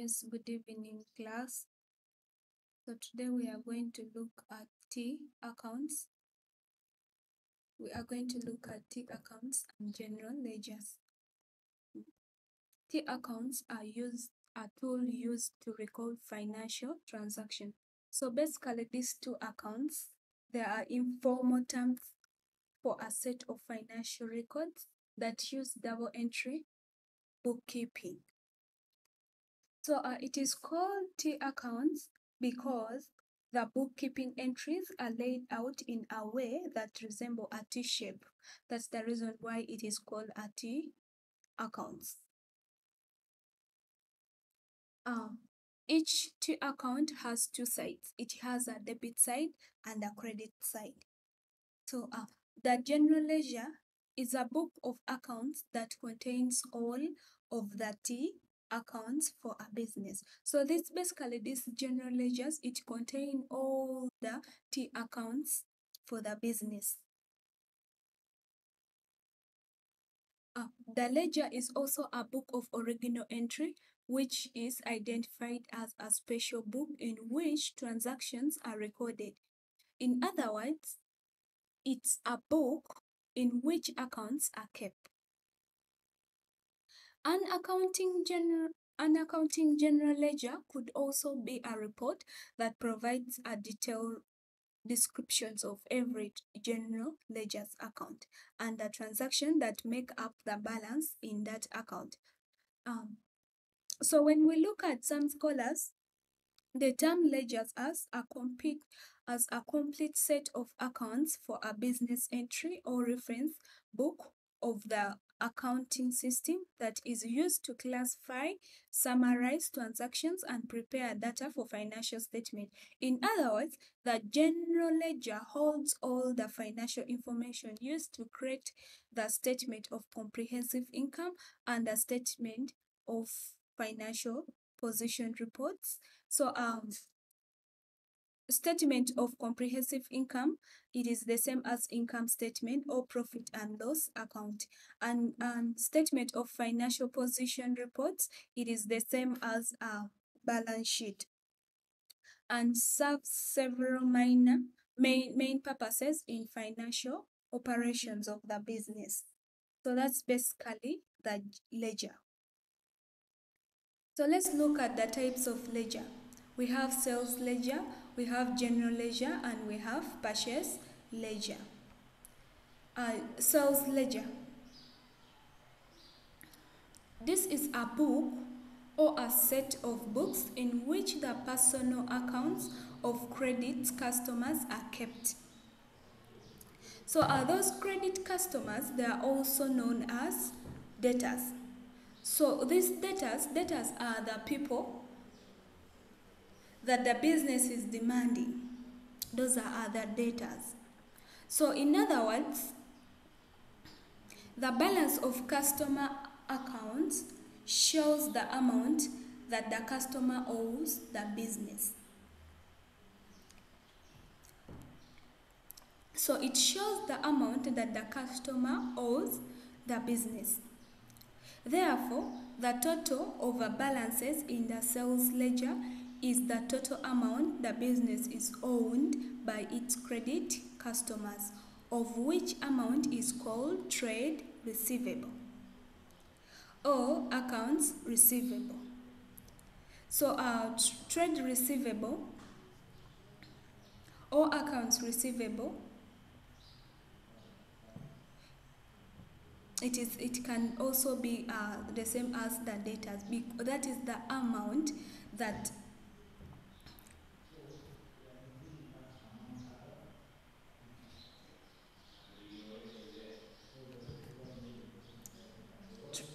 Yes, good evening, class. So today we are going to look at T accounts. We are going to look at T accounts and general ledgers. T accounts are used a tool used to record financial transaction. So basically these two accounts, they are informal terms for a set of financial records that use double entry bookkeeping. So uh, it is called T accounts because the bookkeeping entries are laid out in a way that resemble a T shape. That's the reason why it is called a T accounts. Um, each T account has two sides. It has a debit side and a credit side. So uh, the general ledger is a book of accounts that contains all of the T accounts for a business. So this basically this general ledgers it contain all the T accounts for the business. Uh, the ledger is also a book of original entry which is identified as a special book in which transactions are recorded. In other words, it's a book in which accounts are kept. An accounting general an accounting general ledger could also be a report that provides a detailed descriptions of every general ledger's account and the transaction that make up the balance in that account. Um, so when we look at some scholars, the term ledgers as a complete as a complete set of accounts for a business entry or reference book of the accounting system that is used to classify, summarize transactions, and prepare data for financial statement. In other words, the general ledger holds all the financial information used to create the statement of comprehensive income and the statement of financial position reports. So um statement of comprehensive income it is the same as income statement or profit and loss account. And um, statement of financial position reports it is the same as a balance sheet. And serves several minor main, main purposes in financial operations of the business. So that's basically the ledger. So let's look at the types of ledger. We have sales ledger, we have general ledger, and we have purchase ledger. Uh, sales ledger. This is a book or a set of books in which the personal accounts of credit customers are kept. So are those credit customers, they are also known as debtors. So these debtors, debtors are the people that the business is demanding. Those are other debtors. So in other words, the balance of customer accounts shows the amount that the customer owes the business. So it shows the amount that the customer owes the business. Therefore, the total of balances in the sales ledger is the total amount the business is owned by its credit customers, of which amount is called trade receivable or accounts receivable. So uh, trade receivable or accounts receivable it is it can also be uh, the same as the data that is the amount that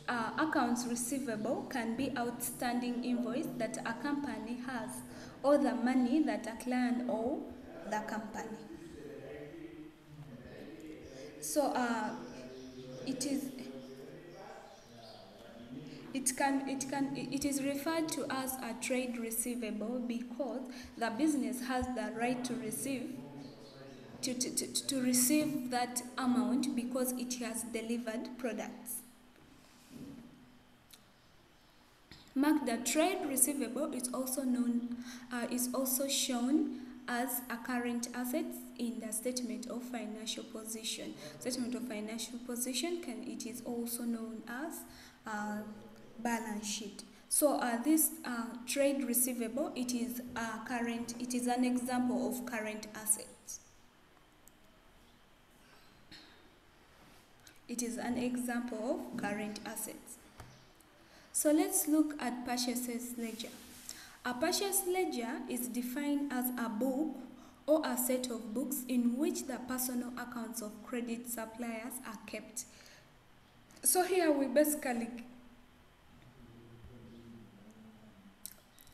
uh, accounts receivable can be outstanding invoice that a company has or the money that a client owe the company. So uh, it is it can it can it is referred to as a trade receivable because the business has the right to receive to, to, to, to receive that amount because it has delivered products. Mark the trade receivable is also known uh, is also shown as a current asset in the statement of financial position. Statement of financial position can it is also known as uh, balance sheet. So uh, this uh, trade receivable it is a current it is an example of current assets. It is an example of current assets. So let's look at purchases ledger. A purchase ledger is defined as a book or a set of books in which the personal accounts of credit suppliers are kept. So here we basically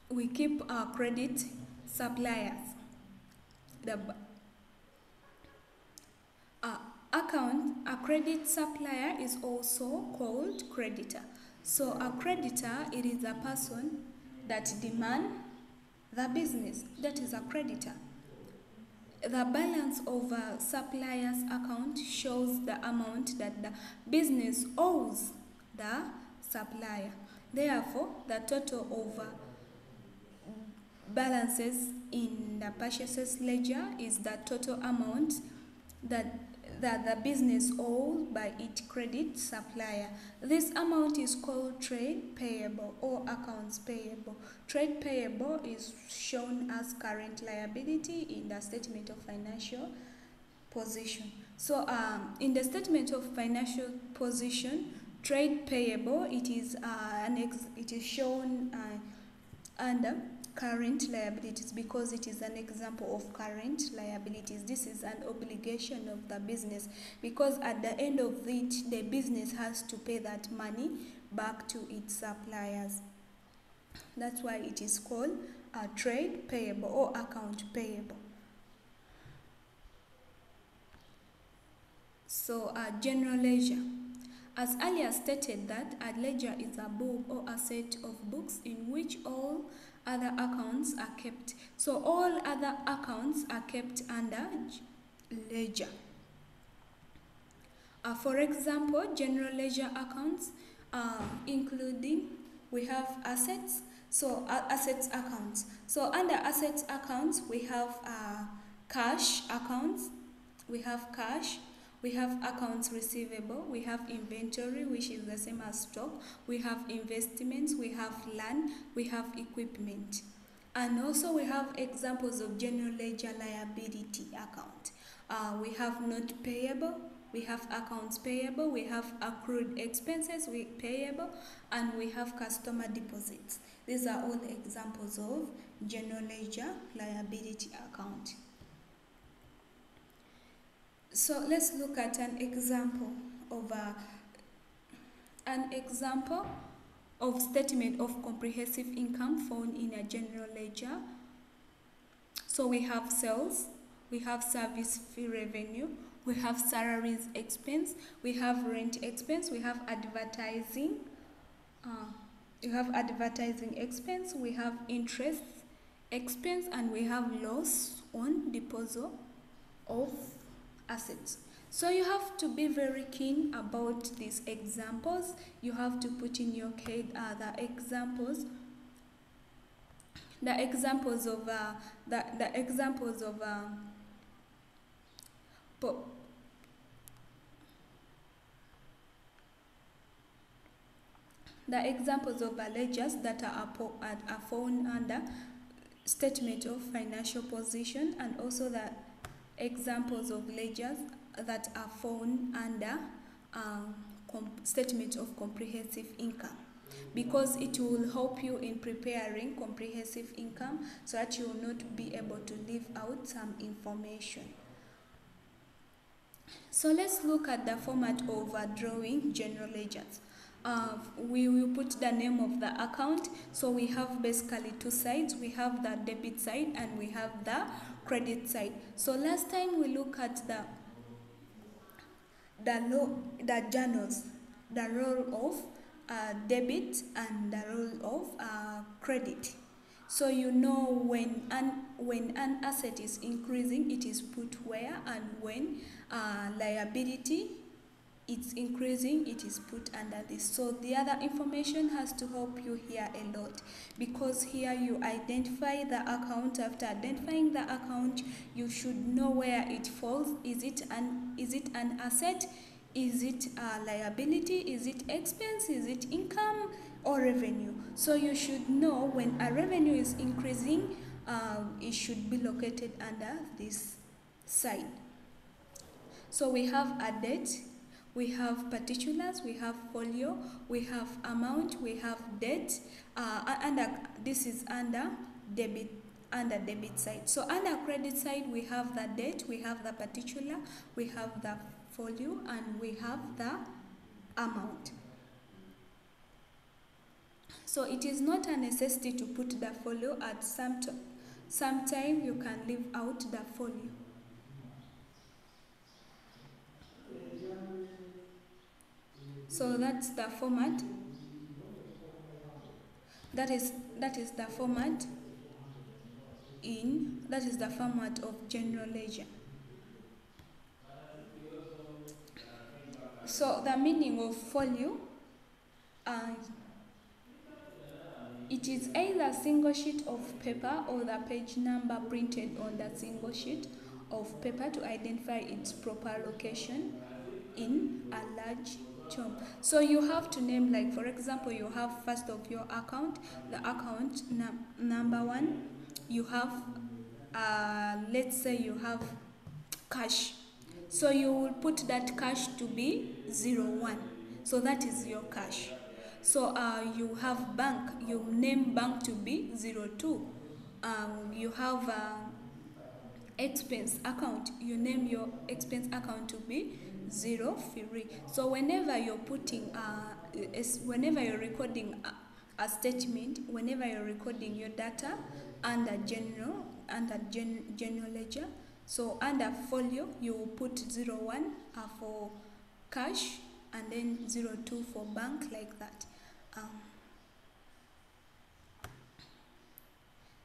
we keep our credit suppliers. The uh, account, a credit supplier is also called creditor. So a creditor, it is a person that demand the business. That is a creditor. The balance of a supplier's account shows the amount that the business owes the supplier. Therefore, the total of balances in the purchases ledger is the total amount that that the business owes by its credit supplier. This amount is called trade payable or accounts payable. Trade payable is shown as current liability in the statement of financial position. So um, in the statement of financial position, trade payable, it is, uh, an it is shown uh, under current liabilities because it is an example of current liabilities. This is an obligation of the business because at the end of it, the business has to pay that money back to its suppliers. That's why it is called a trade payable or account payable. So, a general ledger. As earlier stated that a ledger is a book or a set of books in which all other accounts are kept. So all other accounts are kept under ledger. Uh, for example, general ledger accounts uh, including we have assets, so uh, assets accounts. So under assets accounts we have uh, cash accounts, we have cash, we have accounts receivable, we have inventory, which is the same as stock, we have investments, we have land, we have equipment. And also we have examples of general ledger liability account. Uh, we have note payable, we have accounts payable, we have accrued expenses we payable, and we have customer deposits. These are all examples of general ledger liability account. So let's look at an example of a, an example of statement of comprehensive income found in a general ledger. So we have sales, we have service fee revenue, we have salaries expense, we have rent expense, we have advertising, uh, we have advertising expense, we have interest expense, and we have loss on disposal of assets. So you have to be very keen about these examples. You have to put in your head uh, the examples the examples of uh, the, the examples of uh, the examples of ledgers that are, are found under statement of financial position and also the examples of ledgers that are found under um, statement of comprehensive income because it will help you in preparing comprehensive income so that you will not be able to leave out some information. So let's look at the format of uh, drawing general ledgers. Uh, we will put the name of the account. So we have basically two sides. We have the debit side and we have the credit side. So last time we look at the the law, the journals, the role of uh, debit and the role of uh, credit. So you know when an when an asset is increasing, it is put where, and when uh, liability it's increasing it is put under this. So the other information has to help you here a lot because here you identify the account. After identifying the account you should know where it falls. Is it an is it an asset? Is it a liability? Is it expense? Is it income or revenue? So you should know when a revenue is increasing um, it should be located under this side so we have a debt we have particulars, we have folio, we have amount, we have debt, uh, under this is under debit under debit side. So under credit side, we have the debt, we have the particular, we have the folio, and we have the amount. So it is not a necessity to put the folio at some some time. You can leave out the folio. So that's the format. That is that is the format in that is the format of general ledger. So the meaning of folio uh, it is either a single sheet of paper or the page number printed on the single sheet of paper to identify its proper location in a large So you have to name like for example you have first of your account, the account num number one, you have uh, let's say you have cash. So you will put that cash to be zero one. So that is your cash. So uh, you have bank, you name bank to be zero two. Um, you have uh, expense account, you name your expense account to be zero free so whenever you're putting uh, whenever you're recording a, a statement whenever you're recording your data under general under gen, general ledger so under folio you will put zero one uh, for cash and then zero two for bank like that. Um,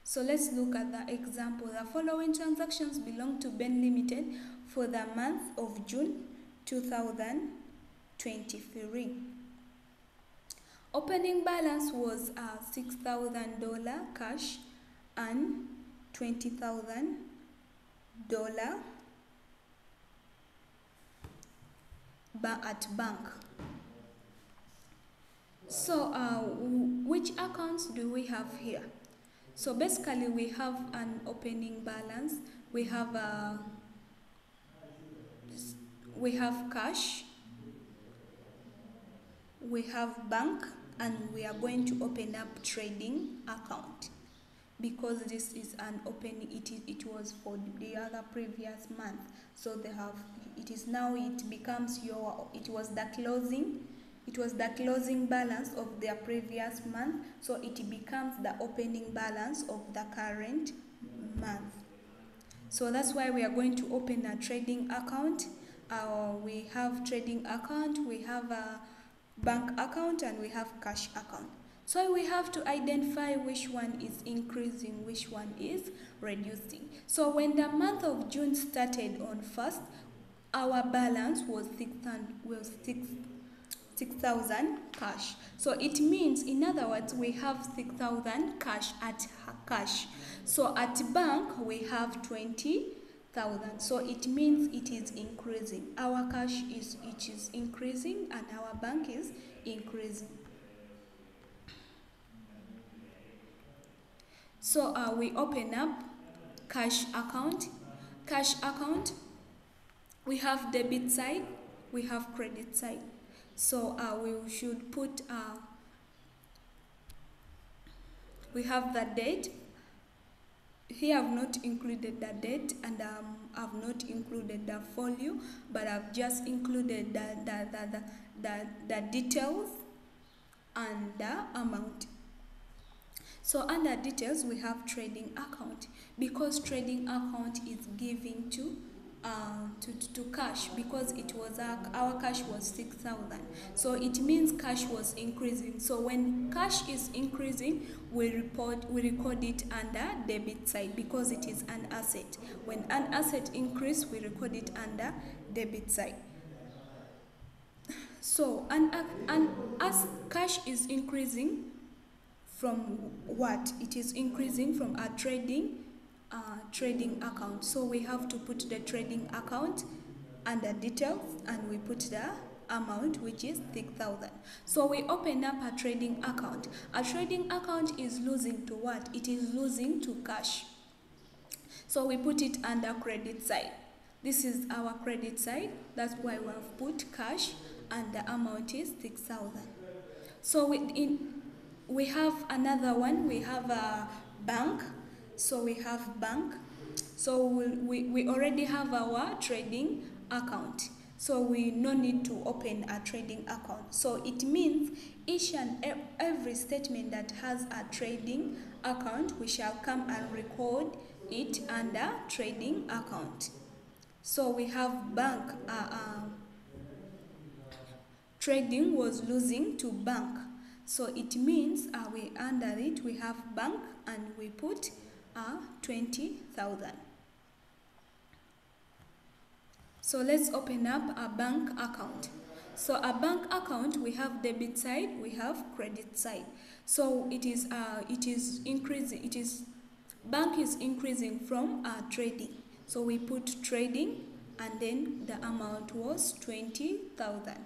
So let's look at the example. The following transactions belong to Ben Limited for the month of June 2023. Opening balance was uh, $6,000 cash and $20,000 at bank. So uh, which accounts do we have here? So basically we have an opening balance, we have a uh, we have cash, we have bank, and we are going to open up trading account. Because this is an opening it, is, it was for the other previous month. So they have it is now it becomes your it was the closing it was the closing balance of their previous month. So it becomes the opening balance of the current month. So that's why we are going to open a trading account uh, we have trading account, we have a bank account, and we have cash account. So we have to identify which one is increasing, which one is reducing. So when the month of June started on first, our balance was 6,000 was 6,000 cash. So it means, in other words, we have 6,000 cash at cash. So at bank, we have 20 thousand. So it means it is increasing. Our cash is it is increasing and our bank is increasing. So uh, we open up cash account. Cash account we have debit side we have credit side. So uh, we should put uh, we have the date here I've not included the date and um, I've not included the folio but I've just included the, the, the, the, the, the details and the amount. So under details we have trading account because trading account is giving to uh, to, to cash because it was our, our cash was 6000 so it means cash was increasing. So when cash is increasing we report we record it under debit side because it is an asset. When an asset increase we record it under debit side. So, and, and as cash is increasing from what? It is increasing from our trading uh, trading account. So we have to put the trading account under details and we put the amount which is 6000 so we open up a trading account. A trading account is losing to what? It is losing to cash. So we put it under credit side. This is our credit side. That's why we have put cash and the amount is 6000 so we, in, we have another one. We have a bank so we have bank. So we, we already have our trading account. So we no need to open a trading account. So it means each and every statement that has a trading account we shall come and record it under trading account. So we have bank uh, uh, trading was losing to bank. So it means uh, we under it we have bank and we put uh, 20,000 so let's open up a bank account. So a bank account, we have debit side, we have credit side. So it is uh, it is increasing. It is bank is increasing from uh, trading. So we put trading, and then the amount was twenty thousand.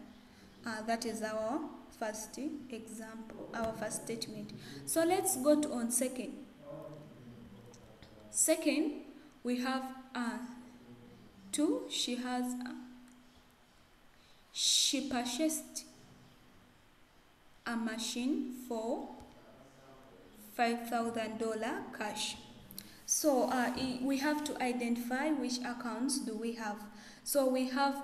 Uh, that is our first example, our first statement. So let's go to on second. Second, we have uh, Two, she has she purchased a machine for $5,000 cash. So uh, we have to identify which accounts do we have. So we have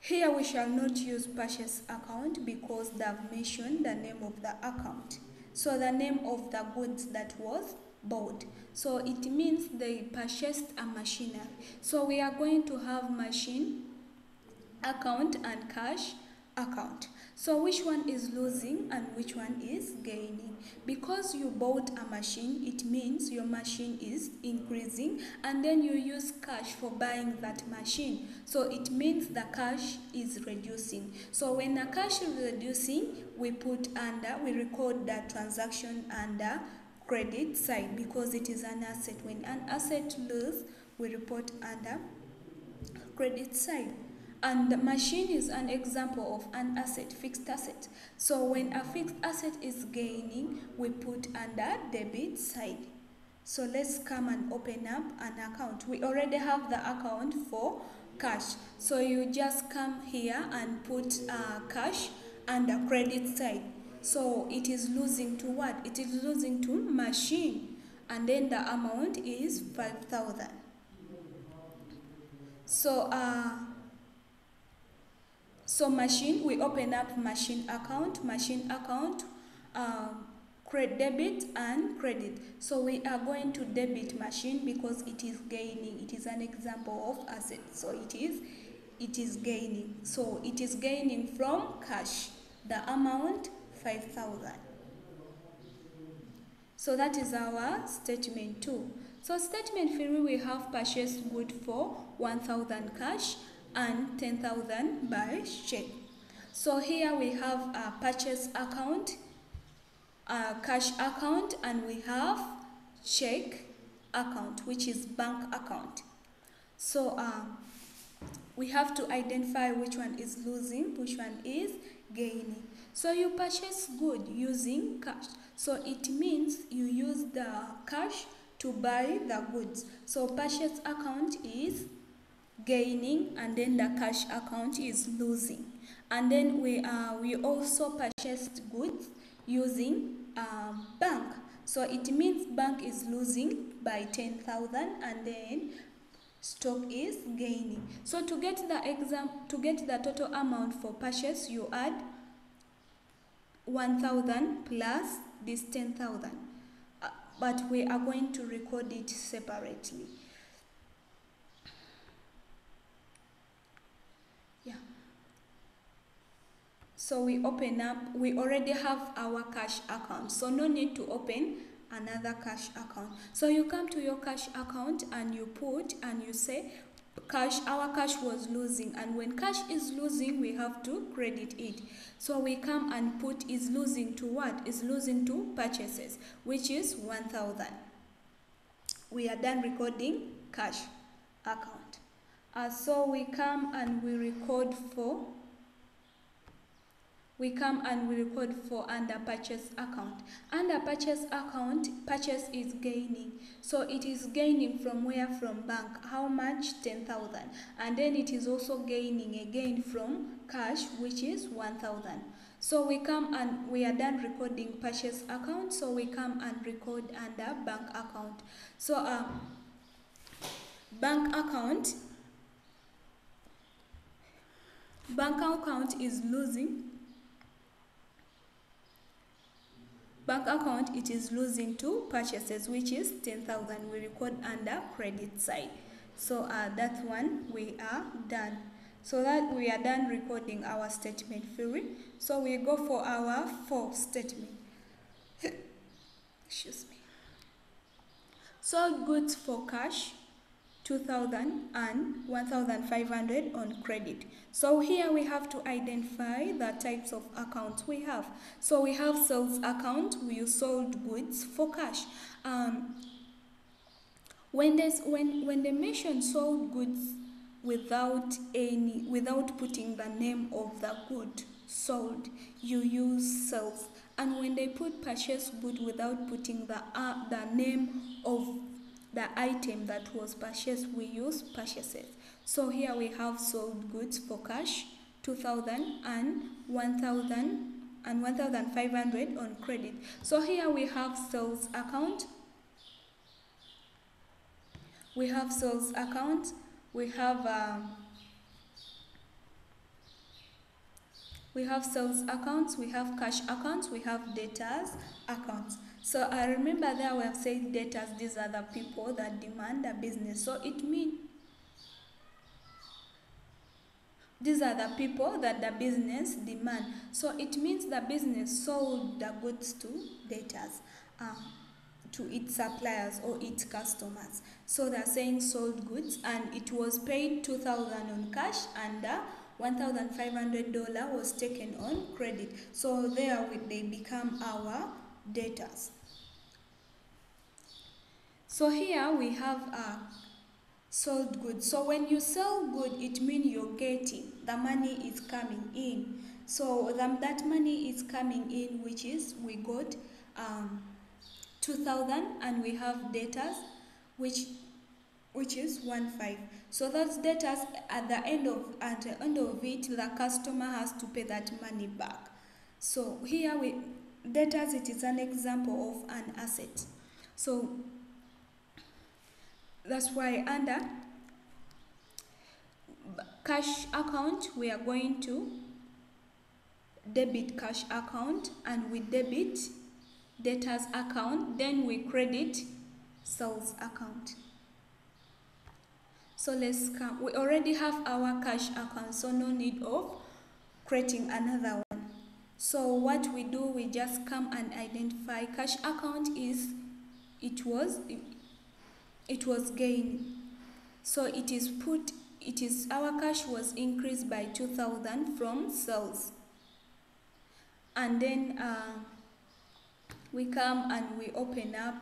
here we shall not use purchase account because they've mentioned the name of the account. So the name of the goods that was bought. So it means they purchased a machinery. So we are going to have machine account and cash account. So which one is losing and which one is gaining? Because you bought a machine, it means your machine is increasing and then you use cash for buying that machine. So it means the cash is reducing. So when the cash is reducing, we put under, we record that transaction under credit side because it is an asset. When an asset loses, we report under credit side. And the machine is an example of an asset, fixed asset. So when a fixed asset is gaining, we put under debit side. So let's come and open up an account. We already have the account for cash. So you just come here and put uh, cash under credit side. So it is losing to what? It is losing to machine. And then the amount is 5,000. So, uh, so machine, we open up machine account, machine account, uh, credit debit and credit. So we are going to debit machine because it is gaining. It is an example of asset. So it is, it is gaining. So it is gaining from cash. The amount 5,000. So that is our statement 2. So statement 3 we have purchased good for 1,000 cash and 10,000 by check. So here we have a purchase account, a cash account and we have check account which is bank account. So um, we have to identify which one is losing, which one is gaining. So you purchase good using cash. So it means you use the cash to buy the goods. So purchase account is gaining and then the cash account is losing. And then we uh, we also purchased goods using um, bank. So it means bank is losing by 10,000 and then stock is gaining. So to get the exam to get the total amount for purchase you add 1000 plus this 10,000 uh, but we are going to record it separately. Yeah. So we open up we already have our cash account. So no need to open another cash account. So you come to your cash account and you put and you say cash our cash was losing. And when cash is losing we have to credit it. So we come and put is losing to what? Is losing to purchases which is 1000 we are done recording cash account. Uh, so we come and we record for we come and we record for under purchase account. Under purchase account purchase is gaining. So it is gaining from where? From bank. How much? 10000 and then it is also gaining again from cash which is 1000 so we come and we are done recording purchase account. So we come and record under bank account. So um, bank account bank account is losing bank account it is losing to purchases which is 10,000 we record under credit side. So uh, that one we are done. So that we are done recording our statement theory so we go for our fourth statement. Excuse me. Sold goods for cash 2000 and 1500 on credit. So here we have to identify the types of accounts we have. So we have sales account we sold goods for cash. Um, when there's when when they mention sold goods without any without putting the name of the good sold you use sales. And when they put purchase good without putting the uh, the name of the item that was purchased we use purchases. So here we have sold goods for cash 2000 and 1000 and 1500 on credit. So here we have sales account. We have sales account. We have um, we have sales accounts. We have cash accounts. We have debtors accounts so I remember there we have said debtors, these are the people that demand a business. So it means these are the people that the business demand. So it means the business sold the goods to debtors, um, to its suppliers or its customers. So they're saying sold goods and it was paid 2000 on cash and uh, $1,500 was taken on credit. So there they become our debtors. So here we have a sold goods. So when you sell good, it means you're getting, the money is coming in. So that money is coming in, which is we got um, 2000 and we have debtors, which which is 1 5 so that's debtors at the end of at the end of it the customer has to pay that money back so here we debtors it is an example of an asset. So that's why under cash account we are going to debit cash account and we debit debtors account then we credit sales account. So let's come we already have our cash account so no need of creating another one so what we do we just come and identify cash account is it was it was gain. So it is put it is our cash was increased by 2000 from sales. And then uh, we come and we open up.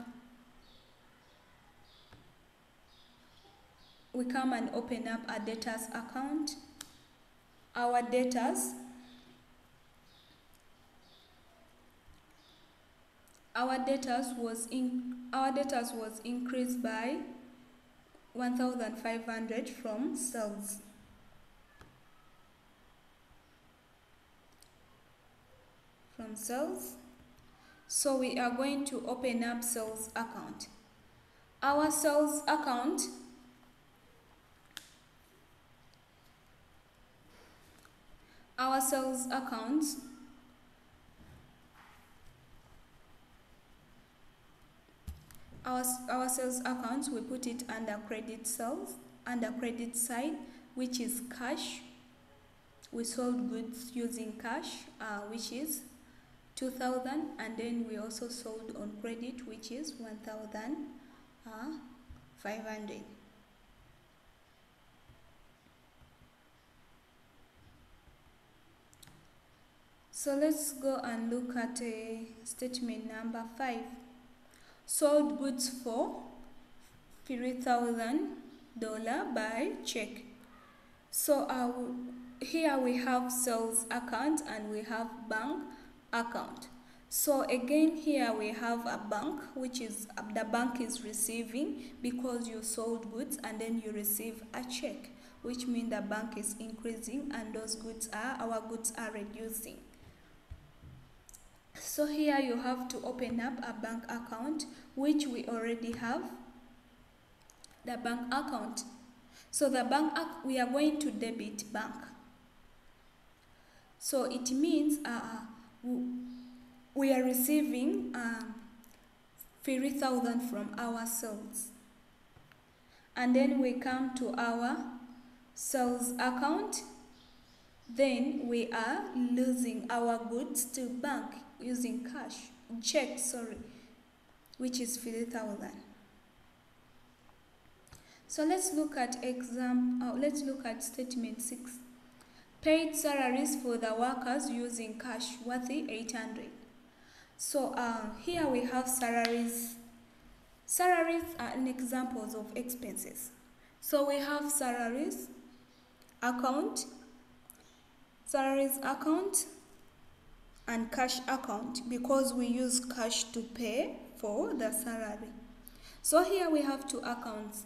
We come and open up a debtors account. Our debtors our debtors was in our debtors was increased by 1500 from sales. From sales. So we are going to open up sales account. Our sales account our sales account Our, our sales accounts, we put it under credit sales, under credit side, which is cash. We sold goods using cash, uh, which is 2000 and then we also sold on credit which is 1500 uh, so let's go and look at a uh, statement number 5 Sold goods for $3,000 by check. So uh, here we have sales account and we have bank account. So again here we have a bank which is the bank is receiving because you sold goods and then you receive a check which means the bank is increasing and those goods are our goods are reducing. So here you have to open up a bank account which we already have the bank account. So the bank we are going to debit bank. So it means uh, we are receiving um, 3000 from our sales. And then we come to our sales account. Then we are losing our goods to bank using cash, check, sorry, which is 3000. So let's look at exam, uh, let's look at statement 6. Paid salaries for the workers using cash worthy 800. So uh, here we have salaries. Salaries are an examples of expenses. So we have salaries, account, salaries account, and cash account because we use cash to pay for the salary. So here we have two accounts,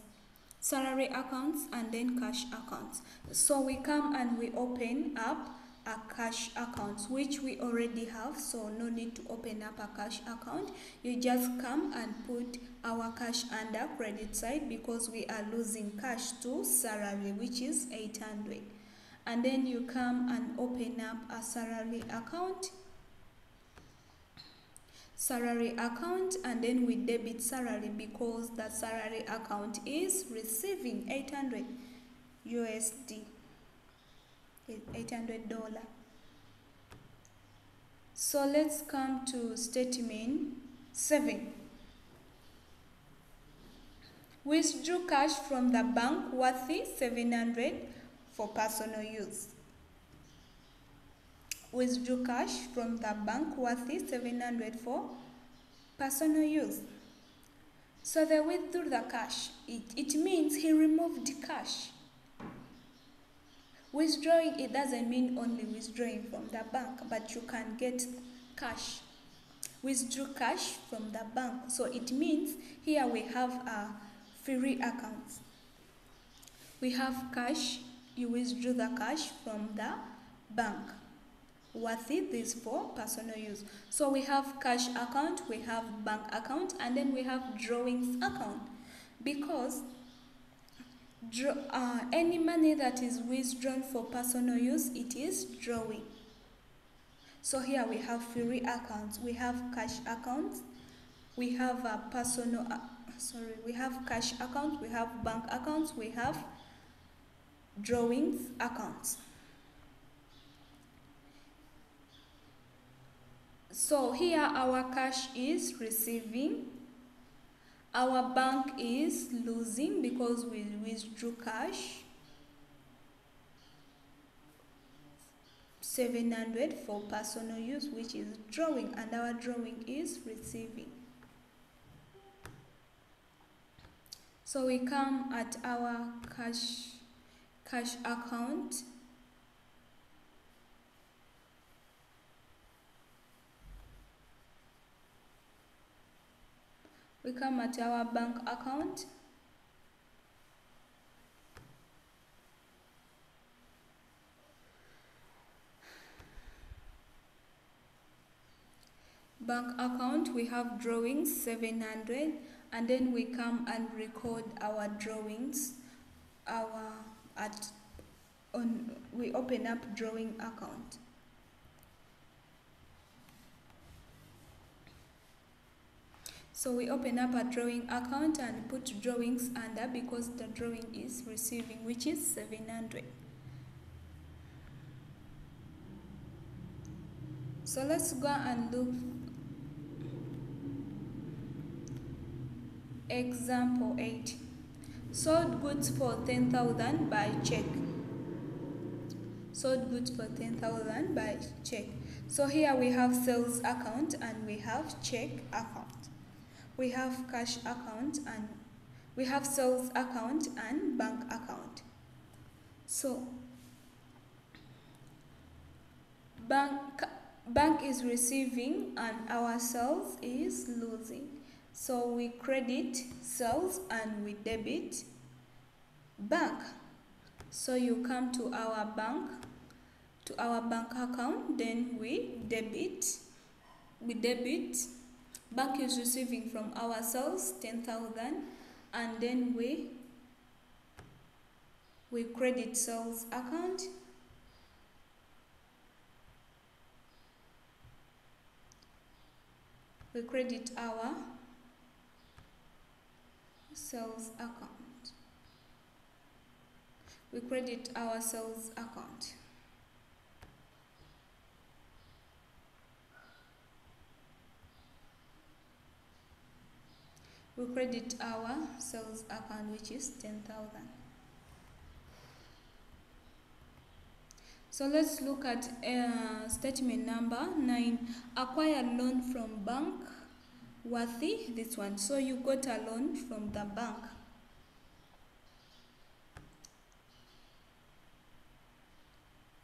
salary accounts and then cash accounts. So we come and we open up a cash account which we already have so no need to open up a cash account you just come and put our cash under credit side because we are losing cash to salary which is 800 and then you come and open up a salary account salary account and then we debit salary because that salary account is receiving 800 USD 800 dollar. So let's come to statement 7 withdrew cash from the bank worthy 700 for personal use withdrew cash from the bank worthy 700 for personal use. So they withdrew the cash. It, it means he removed cash. Withdrawing, it doesn't mean only withdrawing from the bank, but you can get cash. Withdraw cash from the bank. So it means here we have a free account. We have cash, you withdraw the cash from the bank worthy this for personal use. So we have cash account we have bank account and then we have drawings account. Because uh, any money that is withdrawn for personal use it is drawing. So here we have free accounts. We have cash accounts we have a personal uh, sorry we have cash account we have bank accounts we have drawings accounts So here our cash is receiving, our bank is losing because we withdrew cash. 700 for personal use which is drawing and our drawing is receiving. So we come at our cash cash account we come at our bank account. Bank account we have drawings 700 and then we come and record our drawings our at on we open up drawing account So we open up a drawing account and put drawings under because the drawing is receiving which is 700. So let's go and look example 8. Sold goods for 10,000 by check. Sold goods for 10,000 by check. So here we have sales account and we have check account. We have cash account and we have sales account and bank account. So bank bank is receiving and our sales is losing. So we credit sales and we debit bank. So you come to our bank to our bank account then we debit we debit bank is receiving from our sales 10,000 and then we we credit sales account. We credit our sales account. We credit our sales account we credit our sales account which is 10,000 so let's look at uh, statement number 9 acquire loan from bank. Worthy this one. So you got a loan from the bank.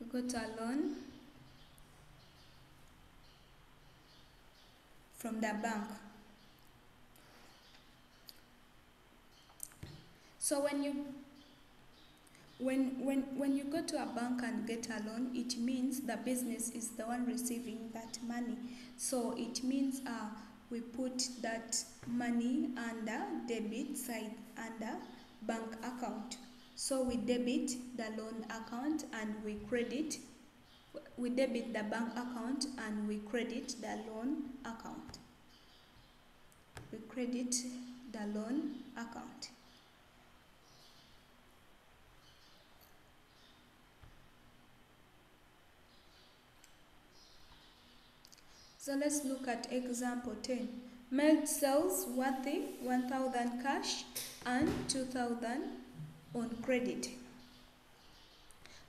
You got a loan from the bank So when you when when when you go to a bank and get a loan, it means the business is the one receiving that money. So it means uh, we put that money under debit side under bank account. So we debit the loan account and we credit we debit the bank account and we credit the loan account. We credit the loan account. So let's look at example 10. Made sales worthy 1000 cash and 2000 on credit.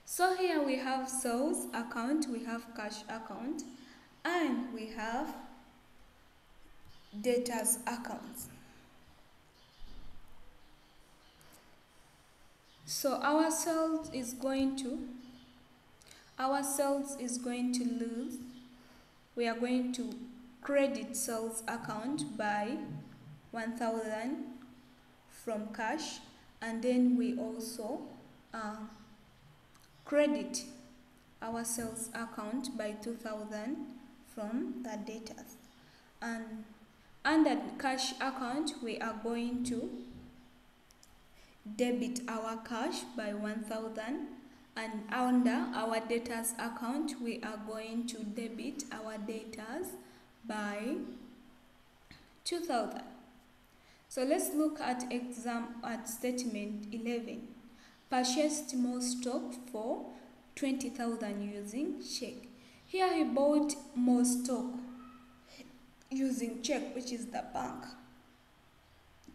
So here we have sales account, we have cash account, and we have debtors accounts. So our sales is going to our sales is going to lose we are going to credit sales account by 1000 from cash and then we also uh, credit our sales account by 2000 from the debtors. And under cash account we are going to debit our cash by 1000 and under our debtors account we are going to debit our debtors by 2000 so let's look at exam at statement 11 purchased more stock for 20000 using check here he bought more stock using check which is the bank.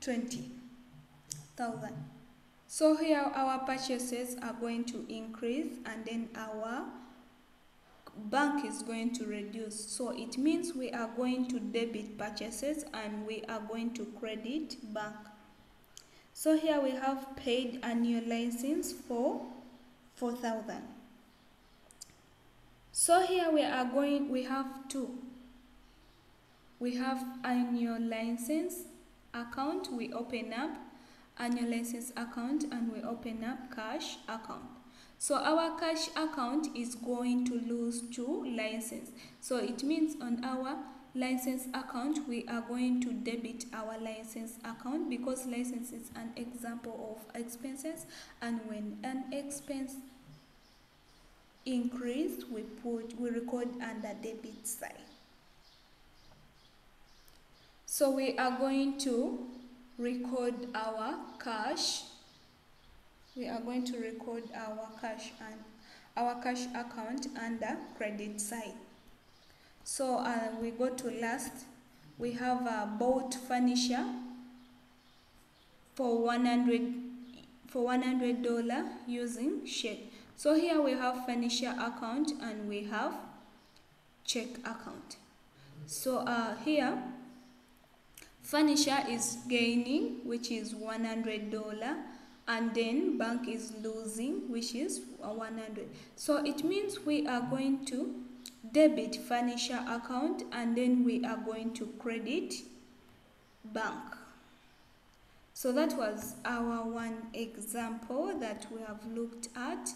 20000 so here our purchases are going to increase and then our bank is going to reduce. So it means we are going to debit purchases and we are going to credit bank. So here we have paid annual license for 4000. So here we are going, we have two. We have annual license account, we open up annual license account and we open up cash account. So our cash account is going to lose two license. So it means on our license account we are going to debit our license account because license is an example of expenses and when an expense increase we put we record under debit side. So we are going to record our cash. We are going to record our cash and our cash account under credit side. So uh, we go to last. We have a bought furniture for 100 for 100 dollar using check. So here we have furniture account and we have check account. So uh, here, furniture is gaining, which is $100, and then bank is losing, which is 100. So it means we are going to debit furniture account and then we are going to credit bank. So that was our one example that we have looked at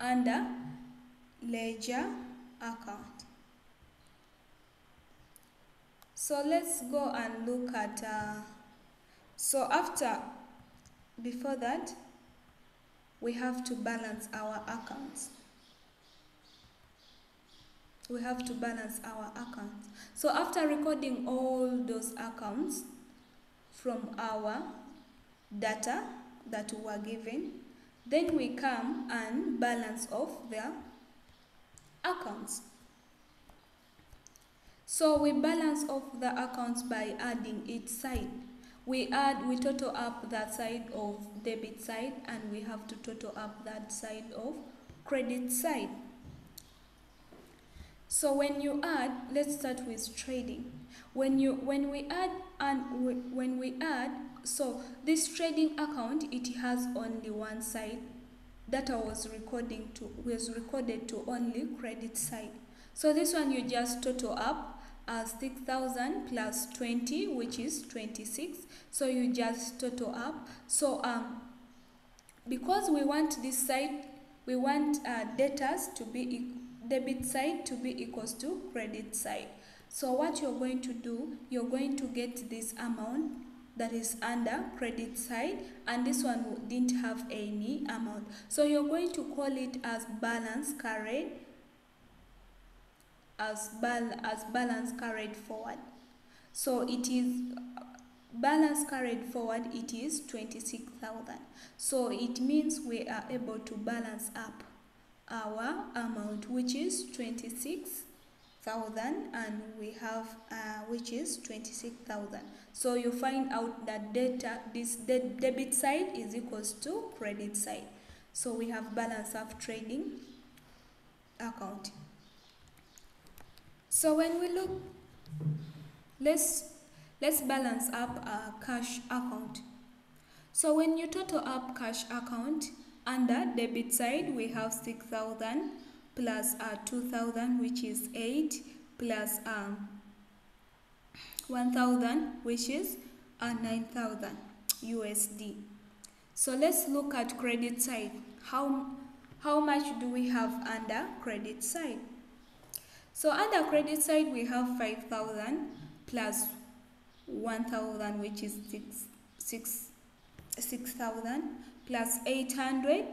under ledger account. So let's go and look at, uh, so after, before that, we have to balance our accounts. We have to balance our accounts. So after recording all those accounts from our data that we were given, then we come and balance off their accounts. So we balance off the accounts by adding each side. We add, we total up that side of debit side and we have to total up that side of credit side. So when you add, let's start with trading. When you when we add and when we add, so this trading account it has only one side. Data was recording to was recorded to only credit side. So this one you just total up as 6000 plus 20 which is 26 so you just total up so um because we want this side we want uh, debtors to be debit side to be equals to credit side. So what you're going to do, you're going to get this amount that is under credit side and this one didn't have any amount. So you're going to call it as balance carried as, bal as balance carried forward. So it is balance carried forward it is 26,000. So it means we are able to balance up our amount which is 26,000 and we have uh, which is 26,000 so you find out that data this de debit side is equals to credit side so we have balance of trading account so when we look let's let's balance up our cash account so when you total up cash account under debit side, we have 6,000 plus uh, 2,000, which is 8, plus um, 1,000, which is uh, 9,000 USD. So let's look at credit side. How, how much do we have under credit side? So under credit side, we have 5,000 plus 1,000, which is 6, 6, 6,000 plus 800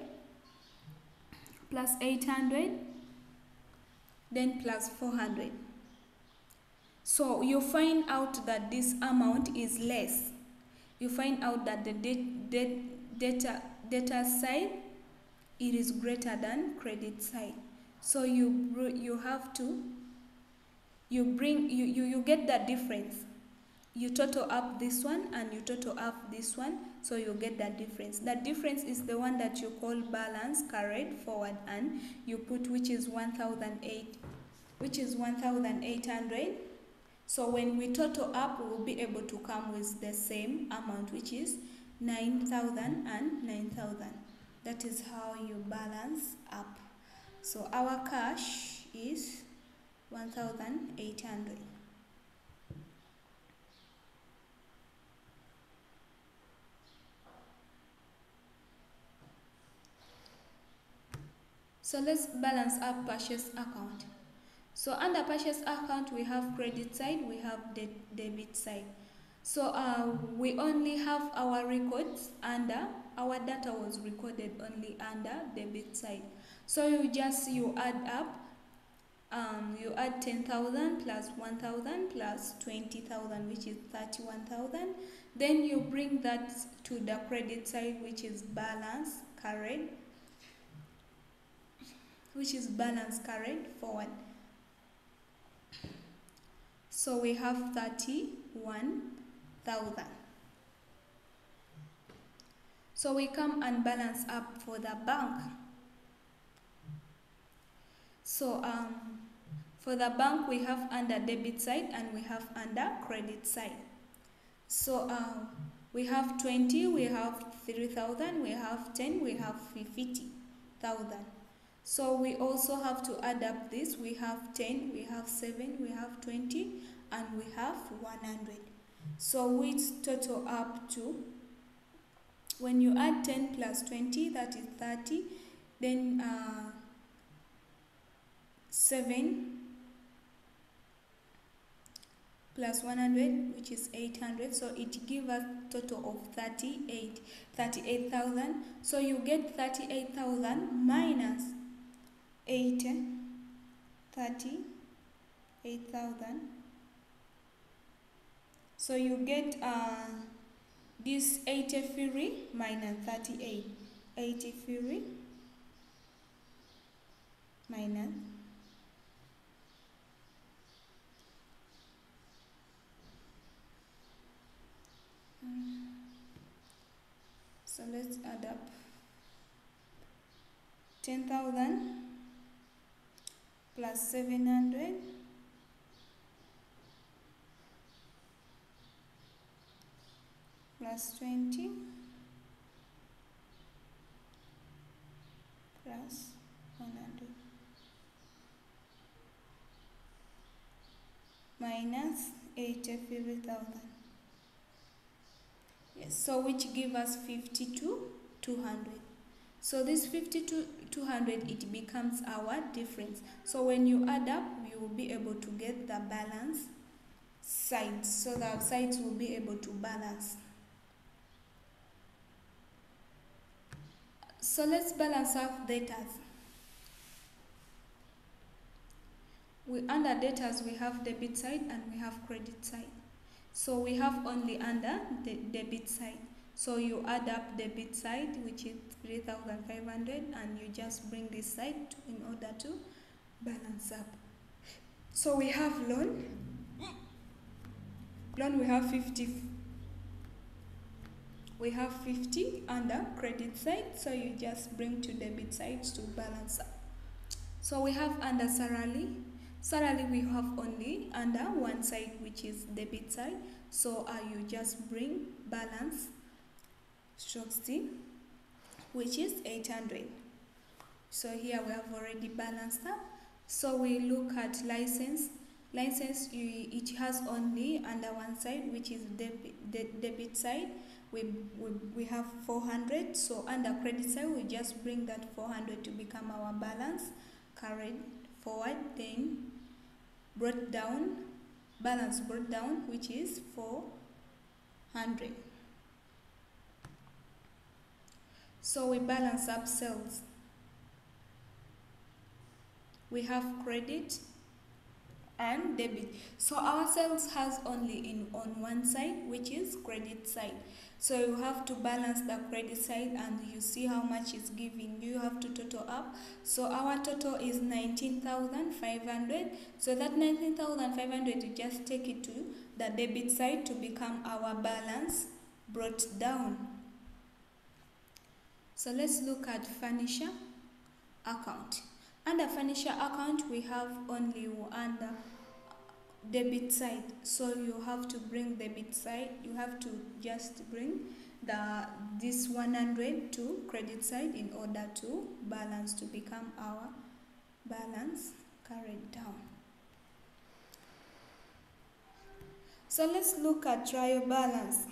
plus 800 then plus 400 so you find out that this amount is less. You find out that the data data side it is greater than credit side so you you have to you bring you, you you get the difference. You total up this one and you total up this one so you get that difference. That difference is the one that you call balance carried forward and you put which is 1008 which is 1800 so when we total up we will be able to come with the same amount which is 9000 and 9000 that is how you balance up so our cash is 1800 So let's balance our purchase account. So under purchase account, we have credit side, we have de debit side. So uh, we only have our records under, our data was recorded only under debit side. So you just, you add up, um, you add 10,000 plus 1,000 plus 20,000 which is 31,000. Then you bring that to the credit side which is balance carried which is balance carried forward. So we have 31,000. So we come and balance up for the bank. So um, for the bank, we have under debit side and we have under credit side. So um, we have 20, we have 3,000, we have 10, we have 50,000. So we also have to add up this. We have 10, we have 7, we have 20, and we have 100. So which total up to, when you add 10 plus 20, that is 30, then uh, 7 plus 100 which is 800 so it gives us total of 38 38,000 so you get 38,000 minus 8 38,000 so you get uh, this 83 minus 38 83 minus So let's add up. 10,000 plus 700 plus 20 plus 100 minus 85,000 yes so which give us 52 200 so this 52 200 it becomes our difference. So when you add up you will be able to get the balance sides. So the sides will be able to balance. So let's balance out debtors. We under debtors we have debit side and we have credit side so we have only under the debit side. So you add up the debit side which is 3500 and you just bring this side in order to balance up. So we have loan. Loan we have 50 we have 50 under credit side so you just bring to debit side to balance up. So we have under salary Salary we have only under one side which is debit side. So uh, you just bring balance stroke C which is 800. So here we have already balanced up. So we look at license. License you, it has only under one side which is debit, de debit side. We, we, we have 400 so under credit side we just bring that 400 to become our balance carried forward then brought down balance brought down which is 400 so we balance up sales we have credit and debit. So our sales has only in on one side which is credit side so you have to balance the credit side and you see how much is giving. You have to total up. So our total is 19500 so that 19500 you just take it to the debit side to become our balance brought down. So let's look at furniture account. Under furniture account we have only under debit side. So you have to bring the debit side. You have to just bring the this 100 to credit side in order to balance to become our balance carried down. So let's look at trial balance.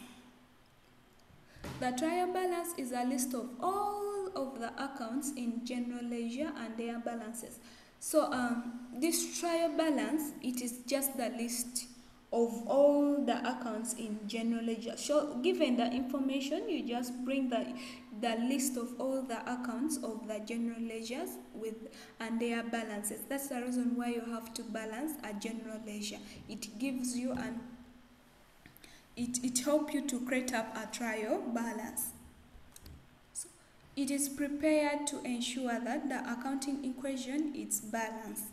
The trial balance is a list of all of the accounts in general ledger and their balances so um, this trial balance, it is just the list of all the accounts in general ledger. So given the information, you just bring the, the list of all the accounts of the general ledgers with and their balances. That's the reason why you have to balance a general ledger. It gives you an it, it helps you to create up a trial balance. It is prepared to ensure that the accounting equation is balanced.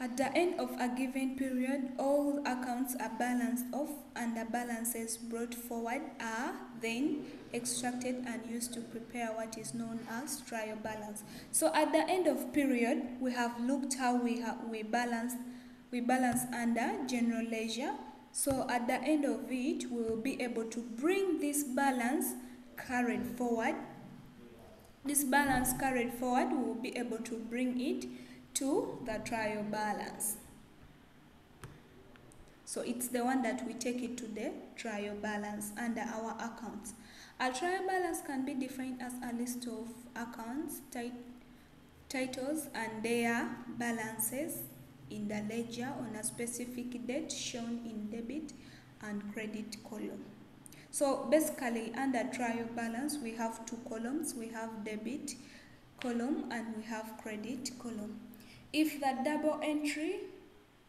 At the end of a given period, all accounts are balanced off and the balances brought forward are then extracted and used to prepare what is known as trial balance. So at the end of period, we have looked how we, have we balance we balance under general ledger. So at the end of it, we will be able to bring this balance carried forward. This balance carried forward, will be able to bring it to the trial balance. So it's the one that we take it to the trial balance under our accounts. A trial balance can be defined as a list of accounts, tit titles and their balances in the ledger on a specific date shown in debit and credit column. So basically under trial balance we have two columns. We have debit column and we have credit column. If the double entry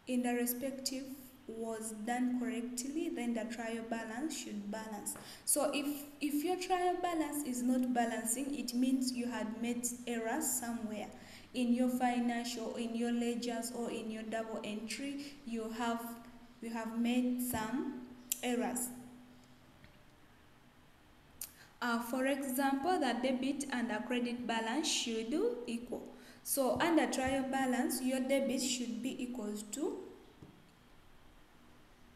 in the respective was done correctly, then the trial balance should balance. So if, if your trial balance is not balancing, it means you had made errors somewhere. In your financial, in your ledgers or in your double entry, you have, you have made some errors. Uh, for example, the debit and the credit balance should equal. So under trial balance, your debit should be equals to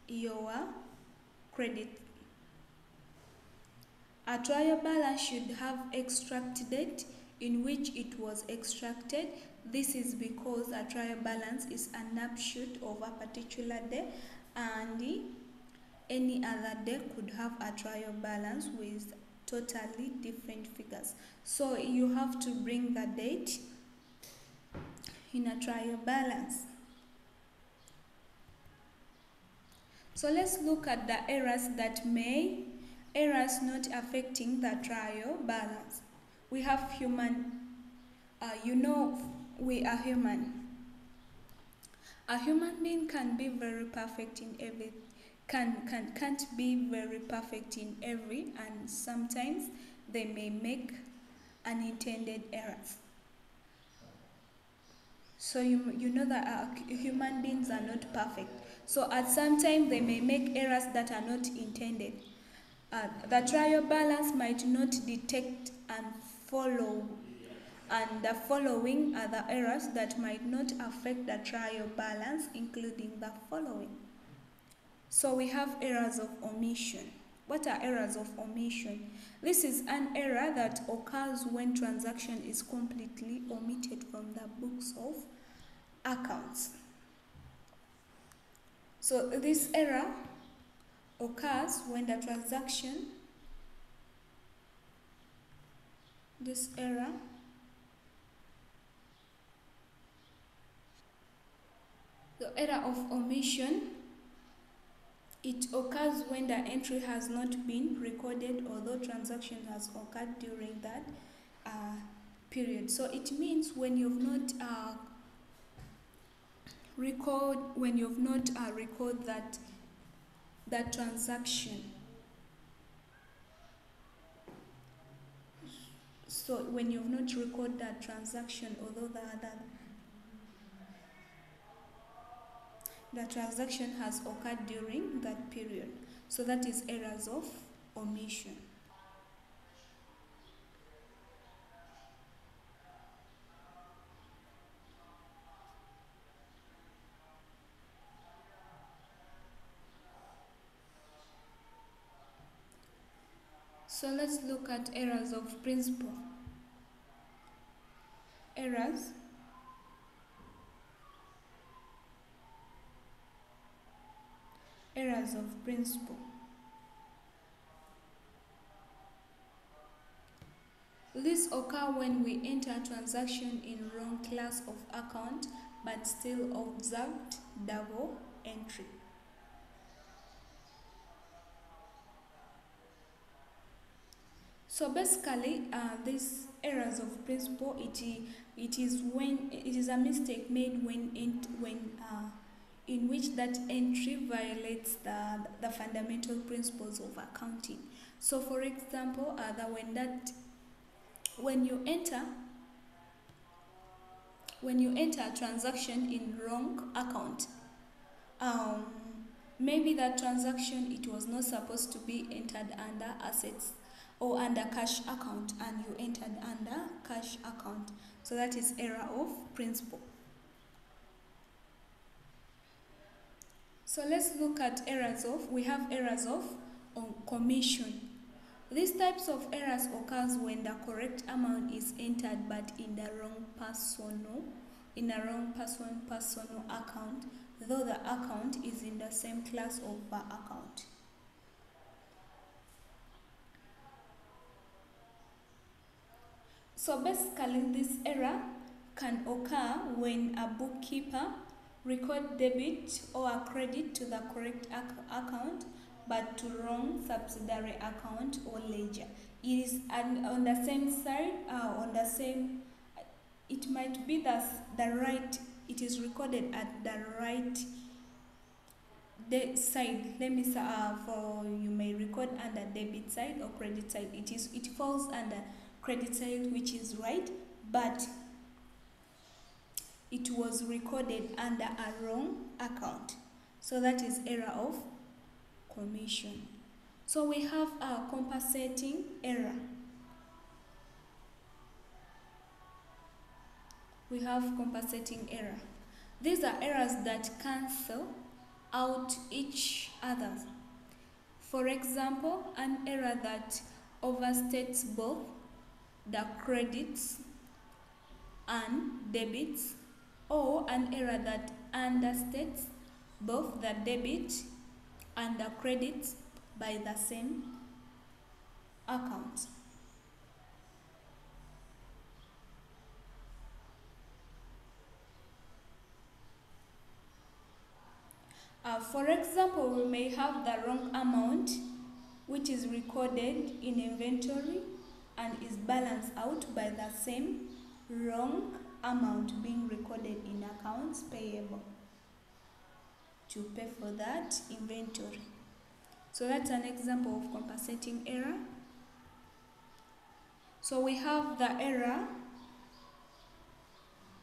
your credit. A trial balance should have extract date in which it was extracted. This is because a trial balance is an snapshot of a particular day and any other day could have a trial balance with totally different figures. So you have to bring the date in a trial balance. So let's look at the errors that may, errors not affecting the trial balance. We have human, uh, you know we are human. A human being can be very perfect in every, can, can, can't be very perfect in every and sometimes they may make unintended errors. So you, you know that uh, human beings are not perfect. So at some time they may make errors that are not intended. Uh, the trial balance might not detect and follow and the following are the errors that might not affect the trial balance including the following. So we have errors of omission. What are errors of omission? This is an error that occurs when transaction is completely omitted from the books of accounts. So this error occurs when the transaction, this error the error of omission it occurs when the entry has not been recorded although transaction has occurred during that uh, period. So it means when you've not uh, record when you've not uh, record that that transaction. So when you've not record that transaction, although the, the the transaction has occurred during that period. So that is errors of omission. So let's look at errors of principle. Errors errors of principle. This occur when we enter transaction in wrong class of account but still observed double entry. So basically, uh, these errors of principle, it, it is when it is a mistake made when when uh, in which that entry violates the, the fundamental principles of accounting. So for example, uh, that when that when you enter when you enter a transaction in wrong account, um, maybe that transaction it was not supposed to be entered under assets or under cash account and you entered under cash account. So that is error of principle. So let's look at errors of, we have errors of on commission. These types of errors occurs when the correct amount is entered but in the wrong personal, in a wrong person personal account, though the account is in the same class of account. So basically this error can occur when a bookkeeper record debit or a credit to the correct ac account but to wrong subsidiary account or ledger. It is and on the same side, uh, on the same, it might be that the right, it is recorded at the right the side. Let me say, uh, for you may record under debit side or credit side. It is it falls under credit side which is right but it was recorded under a wrong account. So that is error of commission. So we have a compensating error. We have compensating error. These are errors that cancel out each other. For example an error that overstates both the credits and debits or an error that understates both the debit and the credit by the same account. Uh, for example, we may have the wrong amount which is recorded in inventory and is balanced out by the same wrong amount being recorded in accounts payable to pay for that inventory. So that's an example of compensating error. So we have the error,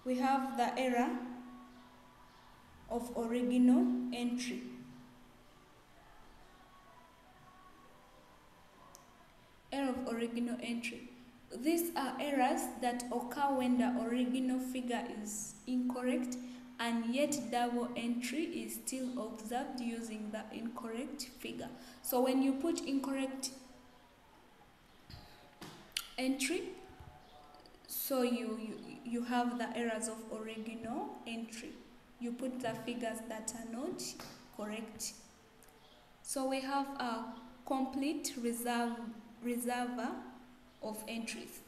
we have the error of original entry. error of original entry. These are errors that occur when the original figure is incorrect and yet double entry is still observed using the incorrect figure. So when you put incorrect entry, so you, you, you have the errors of original entry. You put the figures that are not correct. So we have a complete reserve reservoir of entries.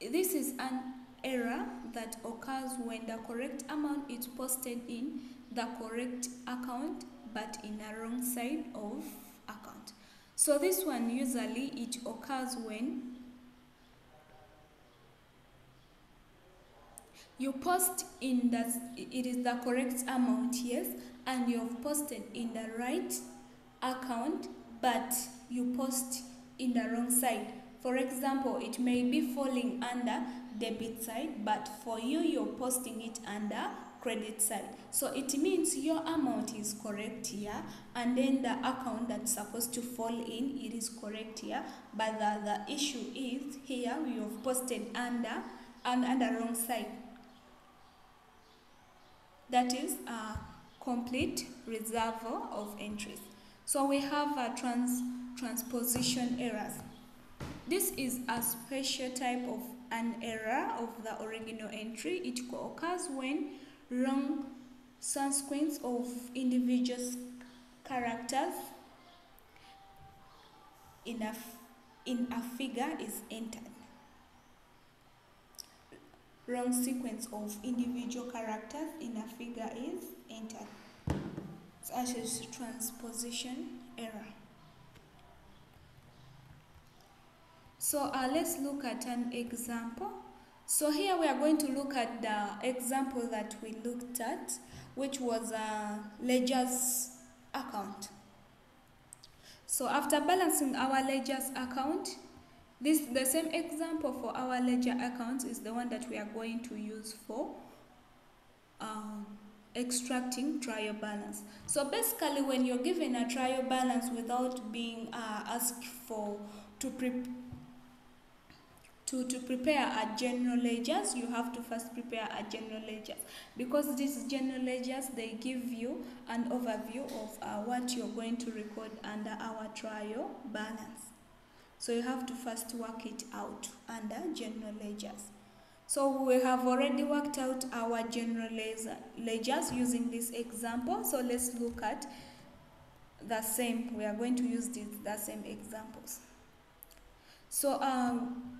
This is an error that occurs when the correct amount is posted in the correct account but in a wrong side of account. So this one usually it occurs when you post in that it is the correct amount yes and you have posted in the right account but you post in the wrong side. For example, it may be falling under debit side, but for you, you're posting it under credit side. So it means your amount is correct here, and then the account that's supposed to fall in, it is correct here. But the, the issue is here, we have posted under and under wrong side. That is a complete reservoir of entries. So we have a trans transposition errors. This is a special type of an error of the original entry. It occurs when wrong sequence of individual characters in a, in a figure is entered. Wrong sequence of individual characters in a figure is entered, such as transposition error. So uh, let's look at an example. So here we are going to look at the example that we looked at, which was a ledger's account. So after balancing our ledger's account, This the same example for our ledger accounts is the one that we are going to use for um, extracting trial balance. So basically when you're given a trial balance without being uh, asked for to prepare to, to prepare a general ledgers you have to first prepare a general ledgers. Because these general ledgers they give you an overview of uh, what you're going to record under our trial balance. So you have to first work it out under general ledgers. So we have already worked out our general ledgers using this example. So let's look at the same we are going to use this, the same examples. So um,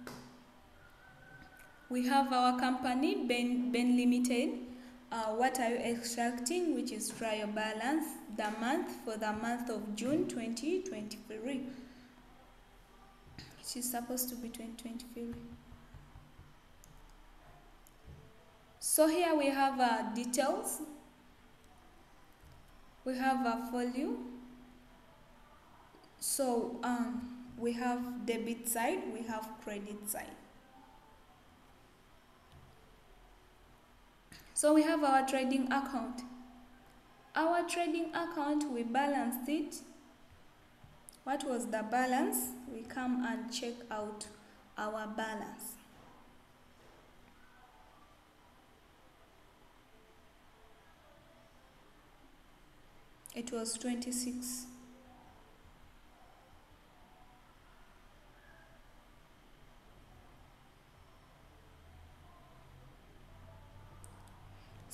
we have our company, Ben, ben Limited. Uh, what are you extracting, which is trial balance, the month for the month of June 2023. It is supposed to be 2023. So here we have uh, details. We have a folio. So um, we have debit side, we have credit side. So we have our trading account. Our trading account, we balanced it. What was the balance? We come and check out our balance. It was 26.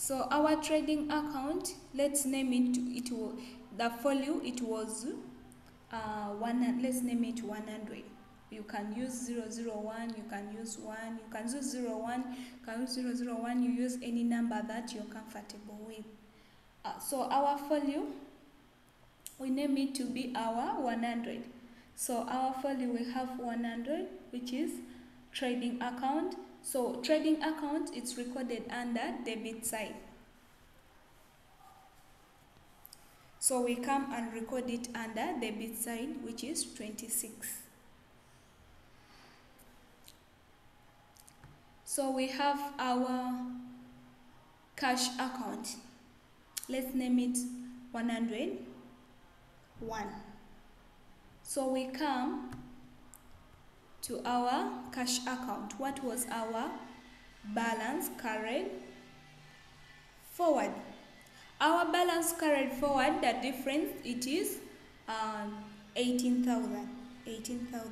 So our trading account, let's name it, it the folio, it was uh, one, let's name it 100. You can use 001, you can use 1, you can use 01, you can use 001, you use any number that you're comfortable with. Uh, so our folio, we name it to be our 100. So our folio we have 100, which is trading account so trading account it's recorded under debit side. So we come and record it under debit side which is 26. So we have our cash account. Let's name it 101. So we come to our cash account. What was our balance carried forward? Our balance carried forward, the difference, it is um, 18,000. 18,000.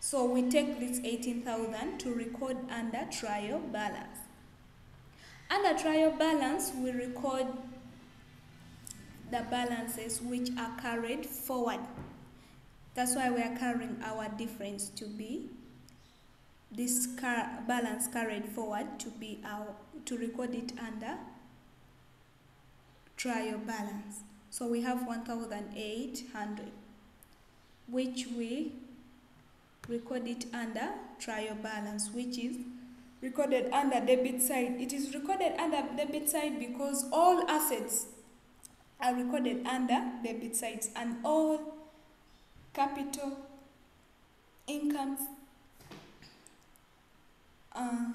So we take this 18,000 to record under trial balance. Under trial balance, we record the balances which are carried forward. That's why we are carrying our difference to be this car balance carried forward to be our to record it under trial balance. So we have 1800 which we record it under trial balance which is recorded under debit side. It is recorded under debit side because all assets are recorded under debit sides and all capital incomes uh,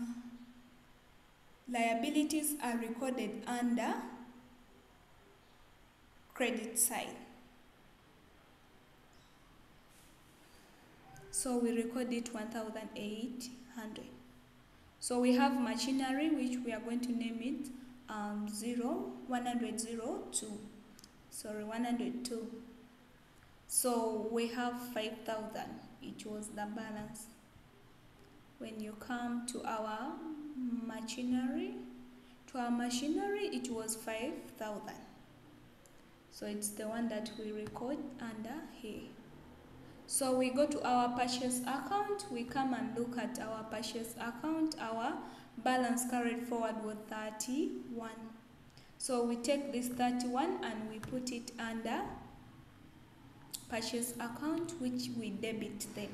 liabilities are recorded under credit side. So we record it 1800. So we have machinery which we are going to name it um, 0, 100, 0, 2. Sorry, 102. So we have 5,000, it was the balance. When you come to our machinery, to our machinery it was 5,000. So it's the one that we record under here. So we go to our purchase account, we come and look at our purchase account, our balance carried forward was 31. So we take this 31 and we put it under purchase account which we debit them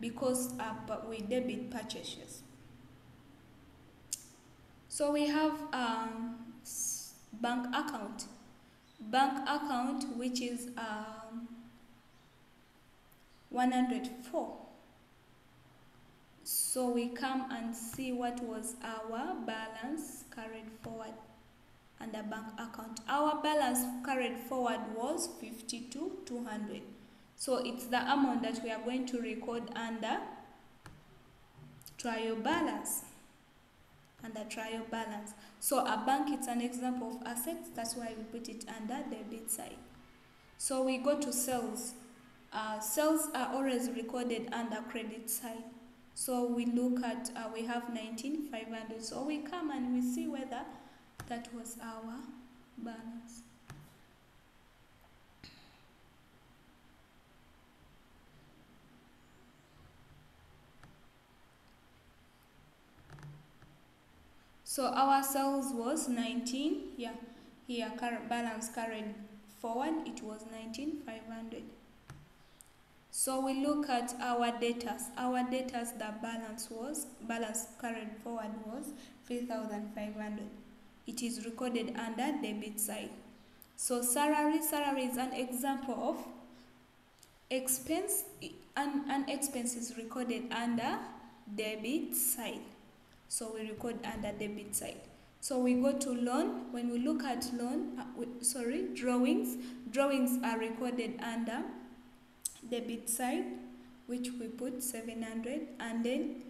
because uh, we debit purchases. So we have um, bank account. Bank account which is um, 104. so we come and see what was our balance carried forward under bank account our balance carried forward was 52,200 so it's the amount that we are going to record under trial balance. Under trial balance. So a bank it's an example of assets that's why we put it under debit side. So we go to sales. Uh, sales are always recorded under credit side. So we look at uh, we have 19500 so we come and we see whether that was our balance so our sales was 19 yeah here balance carried forward it was 19500 so we look at our data our data the balance was balance carried forward was 3500 it is recorded under debit side. So salary salary is an example of expense and an expense is recorded under debit side so we record under debit side. So we go to loan. When we look at loan uh, sorry drawings. Drawings are recorded under debit side which we put 700 and then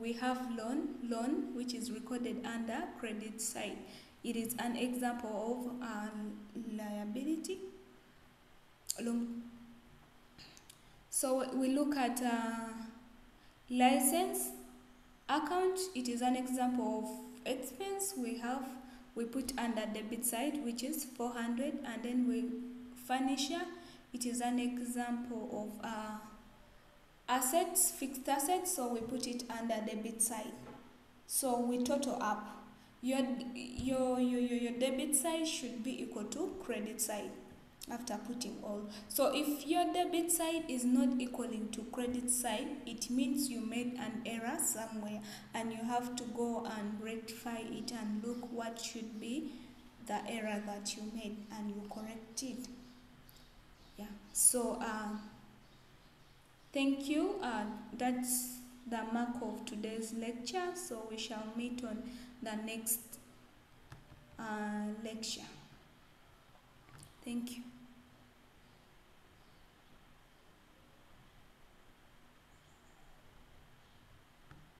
we have loan loan which is recorded under credit side. It is an example of uh, liability. Loan. So we look at uh, license account it is an example of expense we have we put under debit side which is 400 and then we furniture it is an example of uh, assets fixed assets so we put it under debit side. So we total up. Your your your, your debit side should be equal to credit side after putting all. So if your debit side is not equaling to credit side it means you made an error somewhere and you have to go and rectify it and look what should be the error that you made and you correct it. Yeah. So uh, thank you. Uh, that's the mark of today's lecture. So we shall meet on the next uh, lecture. Thank you